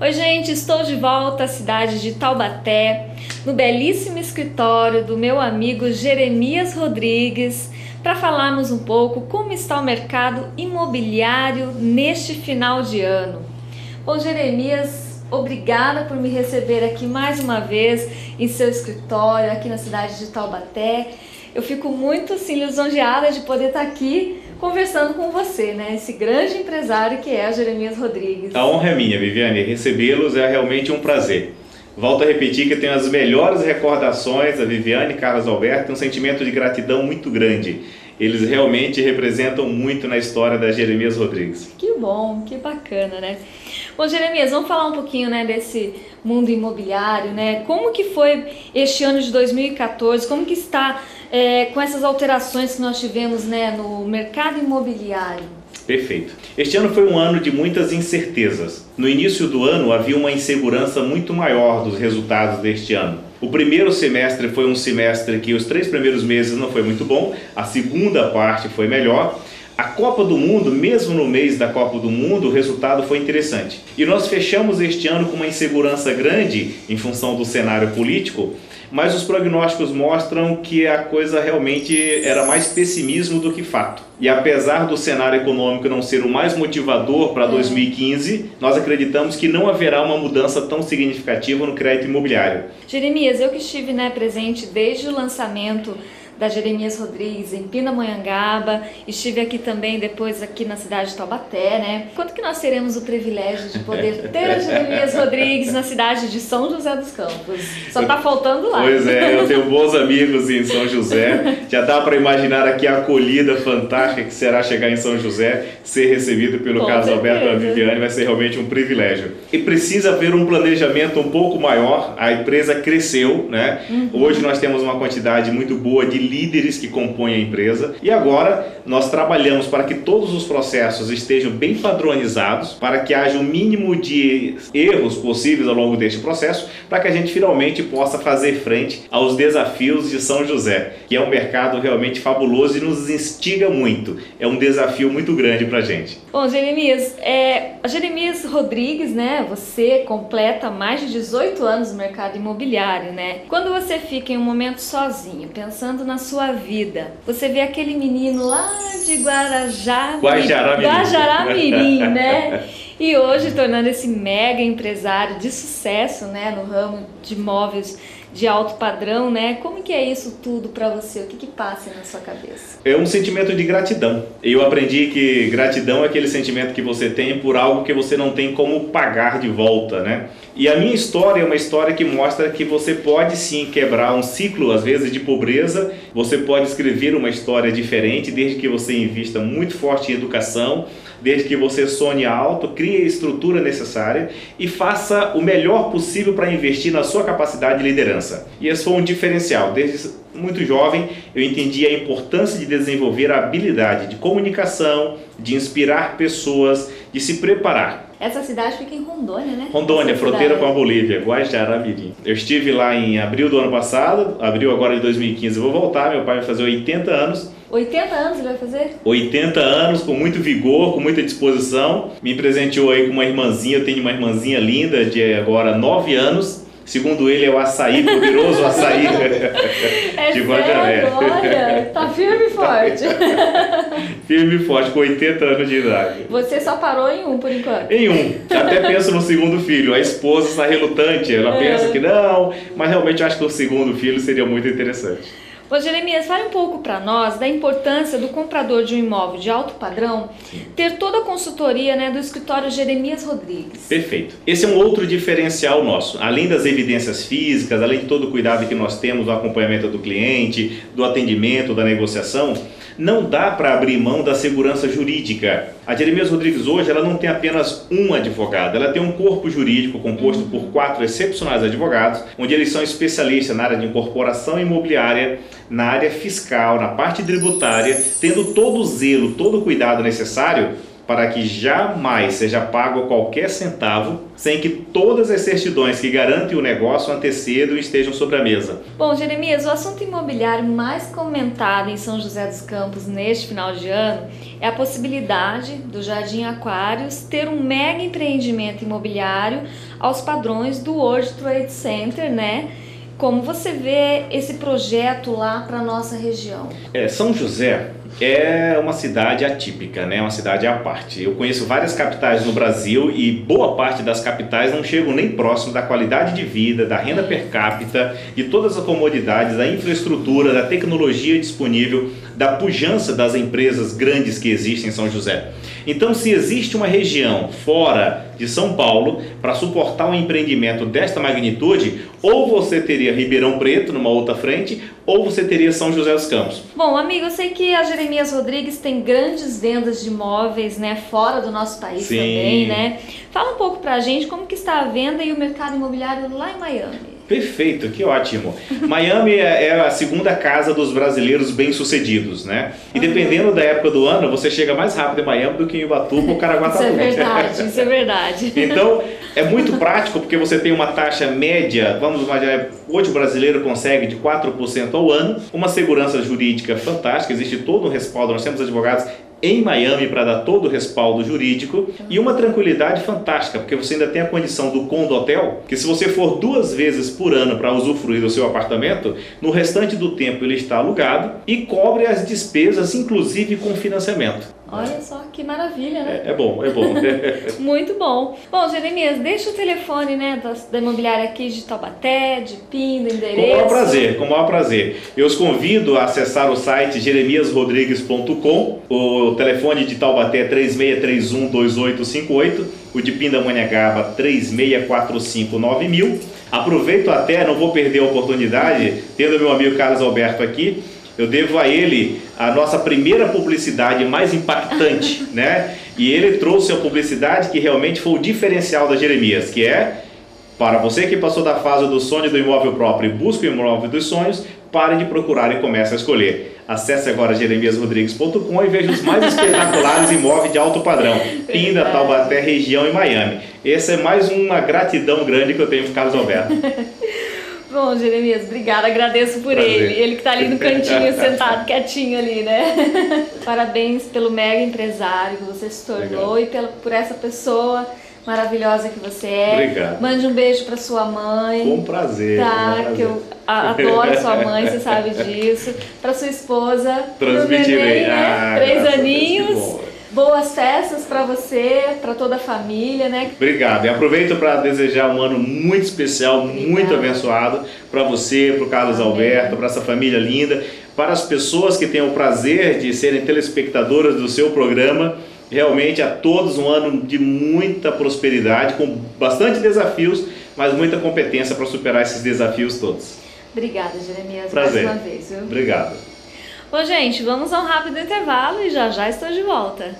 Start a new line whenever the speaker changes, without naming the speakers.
Oi, gente, estou de volta à cidade de Taubaté, no belíssimo escritório do meu amigo Jeremias Rodrigues, para falarmos um pouco como está o mercado imobiliário neste final de ano. Bom, Jeremias, obrigada por me receber aqui mais uma vez em seu escritório, aqui na cidade de Taubaté. Eu fico muito assim lisonjeada de poder estar aqui conversando com você, né? Esse grande empresário que é Jeremias Rodrigues.
A honra é minha, Viviane. Recebê-los é realmente um prazer. Volto a repetir que eu tenho as melhores recordações da Viviane e Carlos Alberto, um sentimento de gratidão muito grande. Eles realmente representam muito na história da Jeremias Rodrigues.
Que bom, que bacana, né? Bom, Jeremias, vamos falar um pouquinho, né, desse mundo imobiliário, né? Como que foi este ano de 2014? Como que está é, com essas alterações que nós tivemos, né, no mercado imobiliário?
Perfeito. Este ano foi um ano de muitas incertezas. No início do ano havia uma insegurança muito maior dos resultados deste ano. O primeiro semestre foi um semestre que os três primeiros meses não foi muito bom, a segunda parte foi melhor. A Copa do Mundo, mesmo no mês da Copa do Mundo, o resultado foi interessante. E nós fechamos este ano com uma insegurança grande em função do cenário político, mas os prognósticos mostram que a coisa realmente era mais pessimismo do que fato. E apesar do cenário econômico não ser o mais motivador para 2015, é. nós acreditamos que não haverá uma mudança tão significativa no crédito imobiliário.
Jeremias, eu que estive né, presente desde o lançamento da Jeremias Rodrigues em Pindamonhangaba. Estive aqui também depois aqui na cidade de Taubaté, né? Quando que nós teremos o privilégio de poder ter a Jeremias Rodrigues na cidade de São José dos Campos? Só tá faltando lá.
Pois é, eu tenho bons amigos em São José. Já dá para imaginar aqui a acolhida fantástica que será chegar em São José, ser recebido pelo Com Carlos certeza. Alberto e a Viviane, vai ser realmente um privilégio. E precisa haver um planejamento um pouco maior. A empresa cresceu, né? Uhum. Hoje nós temos uma quantidade muito boa de líderes que compõem a empresa. E agora nós trabalhamos para que todos os processos estejam bem padronizados, para que haja o mínimo de erros possíveis ao longo deste processo, para que a gente finalmente possa fazer frente aos desafios de São José, que é um mercado realmente fabuloso e nos instiga muito. É um desafio muito grande para a gente.
Bom, Jeremias, é, Jeremias Rodrigues, né? Você completa mais de 18 anos no mercado imobiliário, né? Quando você fica em um momento sozinho, pensando na sua vida, você vê aquele menino lá de Guarajá,
Guajaramirim,
Guajaramirim né? E hoje tornando esse mega empresário de sucesso, né, no ramo de imóveis de alto padrão, né? Como que é isso tudo para você? O que que passa na sua cabeça?
É um sentimento de gratidão. Eu aprendi que gratidão é aquele sentimento que você tem por algo que você não tem como pagar de volta, né? E a minha história é uma história que mostra que você pode sim quebrar um ciclo, às vezes, de pobreza. Você pode escrever uma história diferente desde que você invista muito forte em educação desde que você sonhe alto, crie a estrutura necessária e faça o melhor possível para investir na sua capacidade de liderança. E esse foi um diferencial. Desde muito jovem, eu entendi a importância de desenvolver a habilidade de comunicação, de inspirar pessoas, de se preparar.
Essa cidade fica em Rondônia, né?
Rondônia,
Essa
fronteira
cidade.
com a Bolívia, Guajará-Mirim. Eu estive lá em abril do ano passado, abril agora de 2015 eu vou voltar, meu pai vai fazer 80 anos
80 anos ele vai fazer?
80 anos, com muito vigor, com muita disposição. Me presenteou aí com uma irmãzinha, eu tenho uma irmãzinha linda de agora 9 anos. Segundo ele, é o açaí, poderoso açaí.
Olha, tá firme e forte.
firme e forte, com 80 anos de idade.
Você só parou em um, por enquanto?
Em um. Até penso no segundo filho. A esposa está relutante, ela é. pensa que não, mas realmente eu acho que o segundo filho seria muito interessante.
Ô Jeremias, fale um pouco para nós da importância do comprador de um imóvel de alto padrão Sim. ter toda a consultoria né, do escritório Jeremias Rodrigues.
Perfeito. Esse é um outro diferencial nosso. Além das evidências físicas, além de todo o cuidado que nós temos do acompanhamento do cliente, do atendimento, da negociação, não dá para abrir mão da segurança jurídica. A Jeremias Rodrigues hoje ela não tem apenas um advogado, ela tem um corpo jurídico composto por quatro excepcionais advogados, onde eles são especialistas na área de incorporação imobiliária, na área fiscal, na parte tributária, tendo todo o zelo, todo o cuidado necessário para que jamais seja pago qualquer centavo sem que todas as certidões que garantem o negócio antecedam e estejam sobre a mesa.
Bom, Jeremias, o assunto imobiliário mais comentado em São José dos Campos neste final de ano é a possibilidade do Jardim Aquários ter um mega empreendimento imobiliário aos padrões do World Trade Center, né? Como você vê esse projeto lá para nossa região?
É, São José é uma cidade atípica, né? Uma cidade à parte. Eu conheço várias capitais no Brasil e boa parte das capitais não chegam nem próximo da qualidade de vida, da renda per capita, de todas as comodidades, da infraestrutura, da tecnologia disponível, da pujança das empresas grandes que existem em São José. Então, se existe uma região fora de São Paulo para suportar um empreendimento desta magnitude, ou você teria Ribeirão Preto numa outra frente, ou você teria São José dos Campos.
Bom, amigo, eu sei que a Jeremias Rodrigues tem grandes vendas de imóveis, né, fora do nosso país
Sim.
também, né? Fala um pouco pra gente como que está a venda e o mercado imobiliário lá em Miami.
Perfeito, que ótimo. Miami é, é a segunda casa dos brasileiros bem-sucedidos, né? E dependendo da época do ano, você chega mais rápido em Miami do que em Ubatuba ou Caraguatatuba.
Isso é verdade, isso é verdade.
Então, é muito prático porque você tem uma taxa média, vamos imaginar, hoje o brasileiro consegue de 4% ao ano, uma segurança jurídica fantástica, existe todo um respaldo, nós temos advogados em Miami para dar todo o respaldo jurídico e uma tranquilidade fantástica, porque você ainda tem a condição do condo hotel, que se você for duas vezes por ano para usufruir do seu apartamento, no restante do tempo ele está alugado e cobre as despesas, inclusive com financiamento.
Olha só que maravilha, né?
É, é bom, é bom.
Muito bom. Bom, Jeremias, deixa o telefone né, da, da imobiliária aqui de Taubaté, de Pindo, endereço.
Com o maior prazer, com o maior prazer. Eu os convido a acessar o site jeremiasrodrigues.com. O telefone de Taubaté é 36312858, o de Pindamonhangaba 36459000. Aproveito até, não vou perder a oportunidade, tendo meu amigo Carlos Alberto aqui, eu devo a ele a nossa primeira publicidade mais impactante, né? E ele trouxe a publicidade que realmente foi o diferencial da Jeremias, que é para você que passou da fase do sonho do imóvel próprio e busca o imóvel dos sonhos, pare de procurar e comece a escolher. Acesse agora jeremiasrodrigues.com e veja os mais espetaculares imóveis de alto padrão. Pinda, Taubaté, região e Miami. Essa é mais uma gratidão grande que eu tenho para Carlos Alberto.
Bom, Jeremias, obrigada, agradeço por
Prazer.
ele. Ele que está ali no cantinho, sentado quietinho ali, né? Parabéns pelo mega empresário que você se tornou
Obrigado.
e pela, por essa pessoa maravilhosa que você é.
Obrigado.
Mande um beijo para sua mãe.
Com prazer. com
Tá,
prazer.
que eu a- adoro sua mãe, você sabe disso. Para sua esposa, neném,
bem.
né?
Ah,
Três aninhos. Boas festas para você, para toda a família, né?
Obrigado. E aproveito para desejar um ano muito especial, muito
Obrigada.
abençoado para você, para o Carlos
Amém.
Alberto, para essa família linda, para as pessoas que têm o prazer de serem telespectadoras do seu programa. Realmente a todos um ano de muita prosperidade, com bastante desafios, mas muita competência para superar esses desafios todos.
Obrigada, Jeremias,
Prazer.
mais uma vez, viu?
Obrigado.
Bom, gente, vamos a um rápido intervalo e já já estou de volta.